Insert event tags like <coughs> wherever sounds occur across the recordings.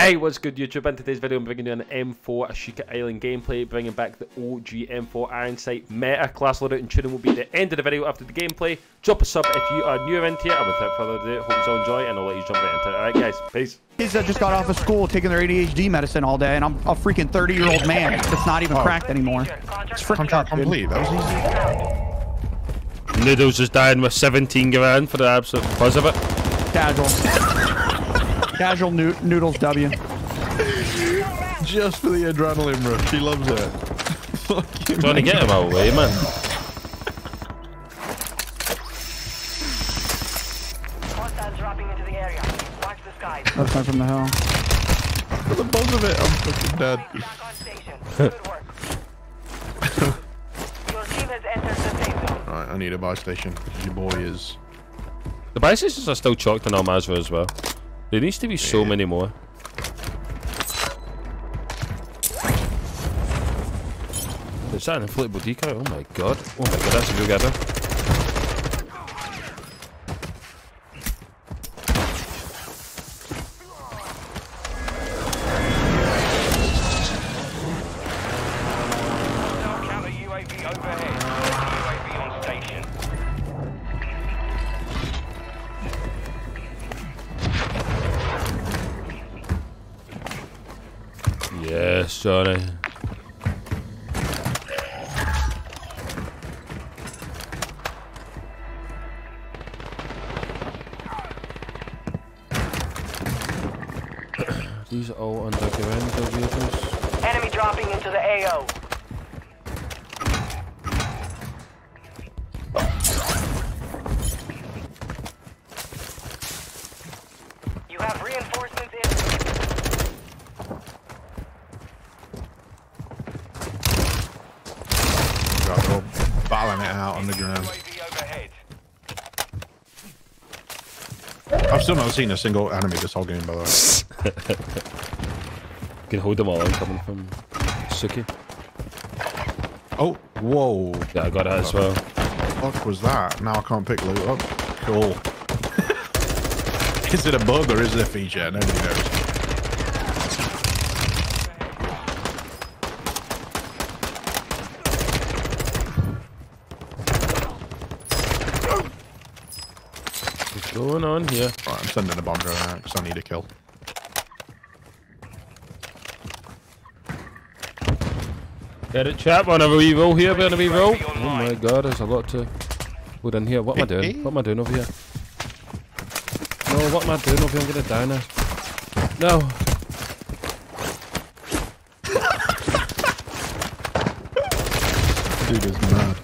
Hey, what's good YouTube? In today's video I'm bringing you an M4 Ashika Island gameplay, bringing back the OG M4 Iron Sight meta. Class loadout and tuning will be the end of the video after the gameplay. Drop a sub if you are newer into it, and without further ado, hope you all enjoy, and I'll let you jump right into it. Alright guys, peace. Kids that just got off of school taking their ADHD medicine all day, and I'm a freaking 30 year old man that's not even cracked anymore. It's freaking Contract tough, dude. complete. That was easy. Noodles is dying with 17 grand for the absolute buzz of it. Casual. Casual noo noodles W. Just for the adrenaline rush. She loves it. Fuck Trying to get him out of the way, man. Hostiles dropping into the area. Watch the skies. That's not from the hill. For the buzz of it, I'm fucking dead. Back on station. Good work. <laughs> Your team has entered the safe zone. Right, I need a buy station your boy is. The buy stations are still chalked in Al Mazrah as well. There needs to be so many more. Is that an inflatable decoy? Oh my god. Oh my god, that's a gather. Yes, Johnny. These are all underground vehicles. Enemy dropping into the AO. You have reinforcements in. God, they're all battling it out on the ground. I've still not seen a single enemy this whole game, by the way. You <laughs> can hold them all in coming from Tsuki. Oh, whoa. Yeah, I got that as well. What fuck was that? Now I can't pick loot up. Cool. <laughs> is it a bug or is it a feature? Nobody knows. What's going on here? Right, I'm sending a bomb drone out because I need a kill. Get it, chap. On a reroll here, on a reroll. Oh my god, there's a lot to put in here. What am I doing? What am I doing over here? No, what am I doing over here? I'm gonna die now. No. Dude is mad.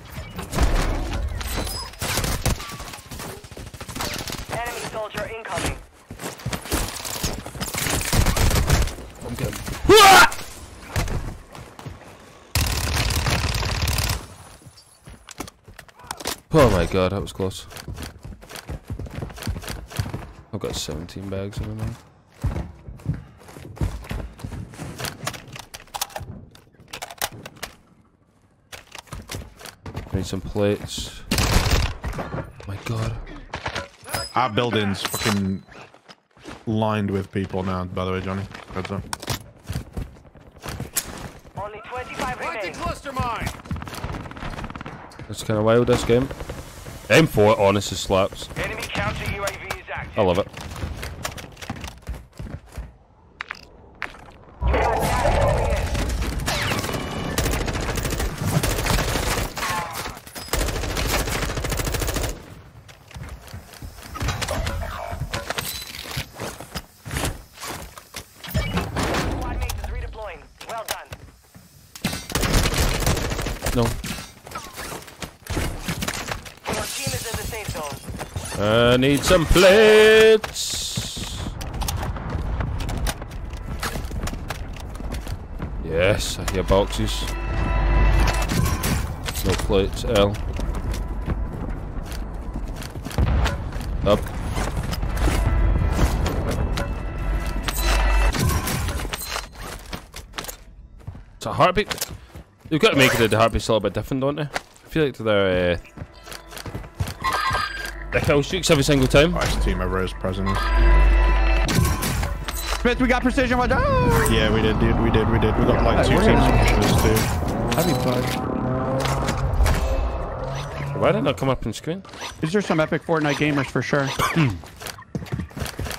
Enemy soldier incoming. I'm good. Oh my god, that was close. I've got 17 bags in there. Need some plates. Oh my god. Our building's fucking lined with people now, by the way, Johnny. Heads up. Only 25 remain. It's kind of wild this game. M4 honestly slaps. Enemy counter UAV is active. I love it. You got gas moving in. Squad mates is redeploying. Well done. No. Your team is in the safe zone. I need some plates. Yes, I hear boxes. No plates, L. Up. It's a heartbeat. You've got to make it the heartbeats a little bit different, don't they? I feel like they're uh, the kill streaks every single time. Oh, nice team of Rose prisoners. Smith, we got precision. Oh, Yeah, we did, dude. We did, we did. We got like Hey, two teams gonna- pushing us, dude. that'd be fun. Why did it not come up on screen? These are some epic Fortnite gamers for sure. <coughs>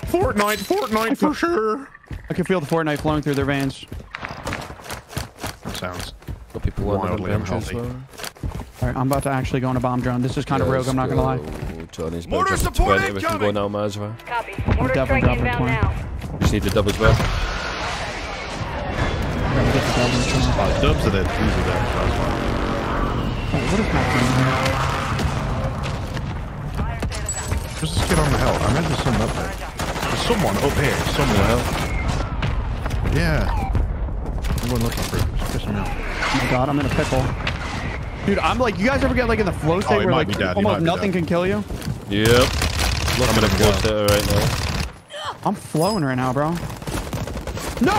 Fortnite, Fortnite for sure. I can feel the Fortnite flowing through their veins. Sounds. Got people Wildly the unhealthy. All right, I'm about to actually go on a bomb drone. This is kind of rogue. I'm not gonna lie. Johnny's Mortar built up to support 20, We can go incoming! now, Mazra. Copy. We're Mortar definitely strike dropping inbound 20. now. Just need the double as well. I'm gonna get the double drone. Oh, dubs are there. These are there. so that's fine. Oh, what is happening here? Where's this kid on the hill? I imagine there's someone up there. There's someone up here. Somewhere. Yeah. I'm going looking for it. It's pissing me off. Oh my god, I'm in a pickle. Dude, I'm like, you guys ever get like in the flow oh, state he where like be dead, he almost nothing dead. can kill you? Yep. Look, I'm gonna close it right now. I'm flowing right now, bro. No!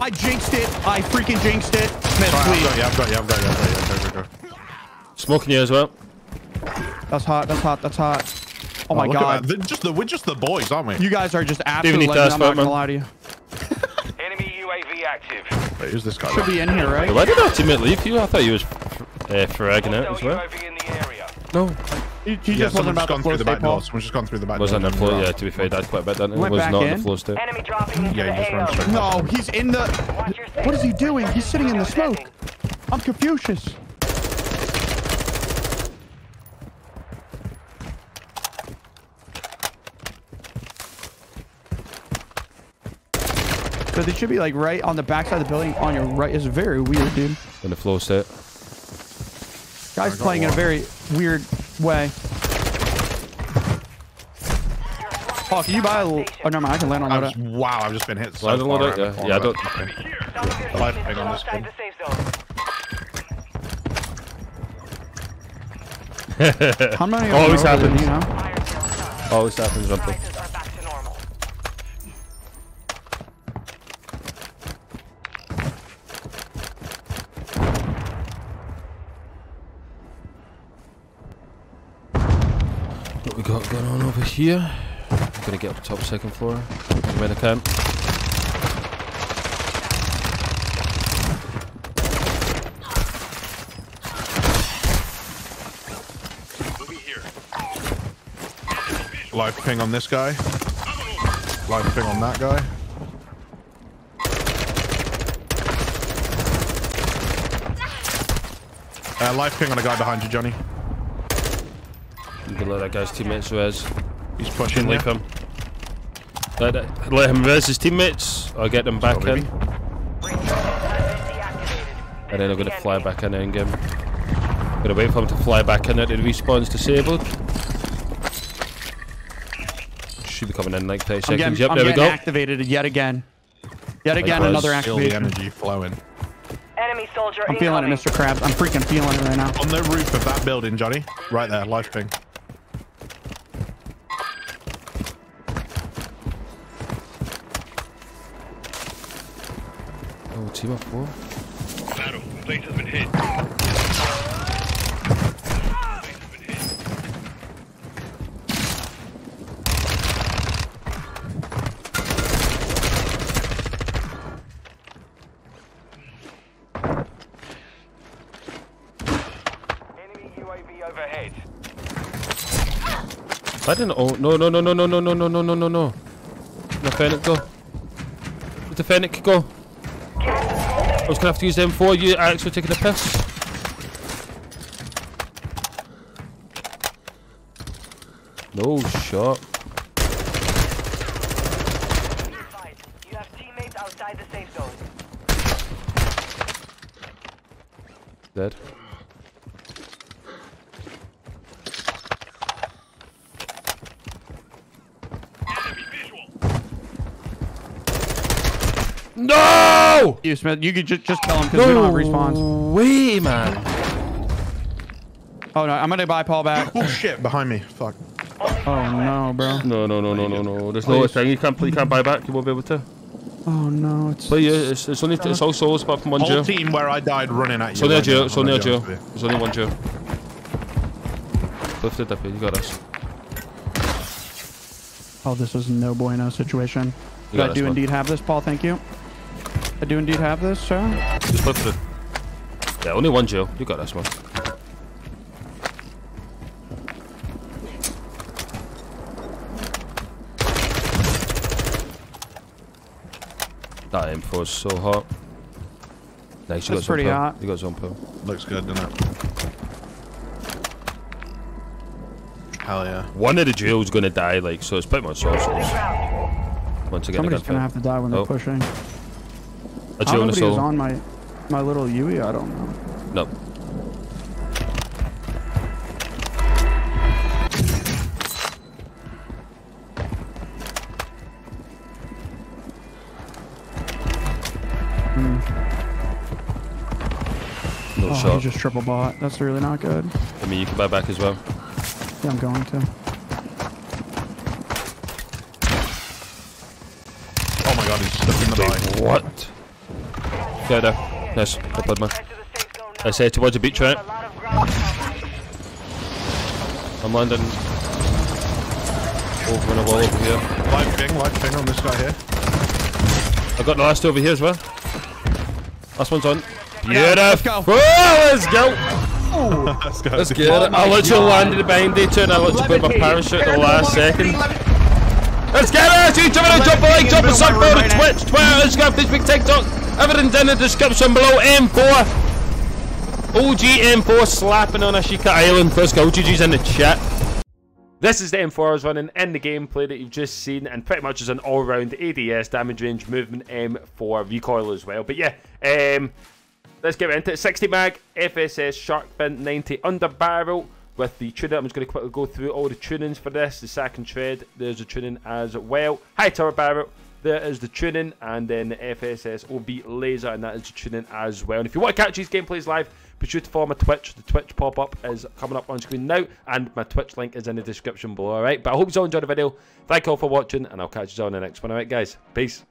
I jinxed it. I freaking jinxed it. Smith, Sorry, I've please. got you, I've got you, I've got you, I've got you. Go, go, go. Smoking you as well. That's hot. That's hot. That's hot. Oh my god. that. They're just the, we're just the boys, aren't we? You guys are just absolutely absolute. I'm not ask gonna for it, lie to you. <laughs> Enemy UAV active. Wait, who's this guy? Should be in here, right? Why did our teammate leave you? I thought you was uh, fragging it as well. UAV in the area. No. He, he Yeah, just wasn't someone's about gone through the back door. Paul. Someone's just gone through the back Was door. on the floor? Yeah, to be fair, that's quite a bit. Didn't it? Went was back not on in. the floor still. Enemy dropping into Yeah, the he just ran AO. straight No, he's in the... What is he doing? He's sitting in the smoke. I'm Confucius. So they should be like right on the backside of the building on your right. It's very weird, dude. On the floor state. Guy's playing in a very weird Way. Oh, can you buy a... Oh, never. I can land on that. Wow, I've just been hit so Land on Lodite, yeah. Yeah, I don't... Okay. Yeah. Live ping on this game. <laughs> How many Always happens. You know? Always happens, Rumpel. Got going on over here? I'm gonna get up top second floor. Where I can. Live ping on this guy. Live ping on that guy. Uh, live ping on a guy behind you, Johnny. You can let that guy's teammates res. He's pushing Leave him. Let, it- let him res his teammates. I'll get them back in. baby. Ring has been deactivated. And then I'm gonna fly back in and game. Gonna wait for him to fly back in it. It respawns disabled. Should be coming in like 30 seconds. getting, Yep, I'm there we go. activated yet again. Yet again, Likewise. another Feel the energy flowing. Enemy soldier I'm feeling it. Mr. Krabs. I'm freaking feeling it right now. On the roof of that building, Johnny. Right there, life ping. Team up four. Battle. Place has been hit. Enemy UAV overhead. I didn't. Oh no no no no no no no no no no no no. The Fennec go. Let the Fennec go. I was gonna have to use them for you. Alex, we're taking a piss. No shot. Fight. You have teammates outside the safe zone. Dead. No! You, Smith, you could ju- just tell him because we don't have respawns. way, man. Oh, no, I'm going to buy Paul back. Oh shit, behind me. Fuck. Oh, no, bro. No, no, no, no, no, no. There's no Please. thing. You can't. You can't buy back. You won't be able to. Oh, no. It's. But yeah, it's, it's only it's all souls apart from one Whole Joe. team where I died running at you. It's only a right Joe. now, It's only a gonna Joe. honest with you. There's only one Joe. Lift it up here. You got us. Oh, this is no bueno situation. You I do one. indeed have this, Paul. Thank you. I do indeed have this, sir. Just flip through. Yeah, only one jail. You got this one. That M4 is so hot. Nice, you That's got pretty hot. You got some pill. Looks good, doesn't it? Hell yeah. One of the jails going to die, like, so it's pretty much socials. Once again, I Somebody's gonna have to die when they're Oh. pushing. A How jail nobody was soul. on my my little Yui? I don't know. No. No hmm. Oh, shot. he's just triple bought. That's really not good. I mean, you can buy back as well. Yeah, I'm going to. Oh my god, he's stuck in the mine. What? Get there. Nice. Well played, man. I say towards the beach, right? I'm landing over on a wall over here. Live ping, live ping on this guy here. I've got the last over here as well. Last one's on. let's Beautiful. go. Oh, let's go. <laughs> Let's go. Let's get it. I literally landed behind it and I literally put my parachute at the last second. Let's get it! You jump in, jump a like, jump a sub, go to Twitch, Twitter, Instagram, Facebook, TikTok. Everything's in the description below. M4. OG M4 slapping on Ashika Island. Let's go. GG's in the chat. This is the M4 I was running in the gameplay that you've just seen, and pretty much is an all-round ADS damage range movement M4 recoil as well. But yeah, um, let's get into it. 60 mag, FSS shark fin 90 under barrel with the tuning. I'm just going to quickly go through all the tunings for this. The second tread, there's the tuning as well. High tower barrel, there is the tuning, and then the FSS OB laser, and that is the tuning as well. And if you want to catch these gameplays live, be sure to follow my Twitch. The Twitch pop up is coming up on screen now, and my Twitch link is in the description below. Alright, but I hope you all enjoyed the video. Thank you all for watching, and I'll catch you all in the next one. Alright, guys, peace.